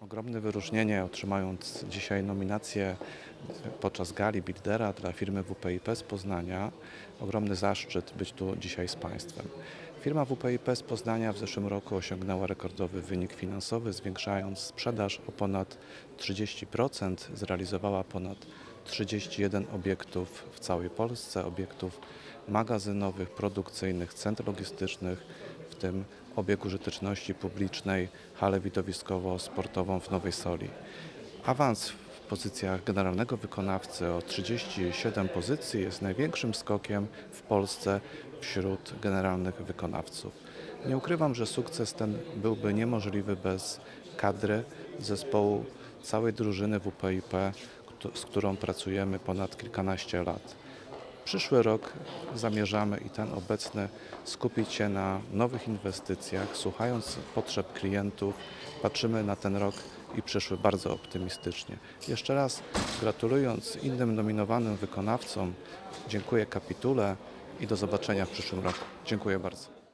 Ogromne wyróżnienie otrzymując dzisiaj nominację podczas gali Buildera dla firmy WPIP z Poznania. Ogromny zaszczyt być tu dzisiaj z Państwem. Firma WPIP z Poznania w zeszłym roku osiągnęła rekordowy wynik finansowy, zwiększając sprzedaż o ponad 30%, zrealizowała ponad 31 obiektów w całej Polsce, obiektów magazynowych, produkcyjnych, centr logistycznych, w tym obieg użyteczności publicznej, halę widowiskowo-sportową w Nowej Soli. Awans w pozycjach generalnego wykonawcy o 37 pozycji jest największym skokiem w Polsce wśród generalnych wykonawców. Nie ukrywam, że sukces ten byłby niemożliwy bez kadry zespołu całej drużyny WPIP, z którą pracujemy ponad kilkanaście lat. Przyszły rok zamierzamy i ten obecny skupić się na nowych inwestycjach, słuchając potrzeb klientów. Patrzymy na ten rok i przyszły bardzo optymistycznie. Jeszcze raz gratulując innym nominowanym wykonawcom, dziękuję kapitule i do zobaczenia w przyszłym roku. Dziękuję bardzo.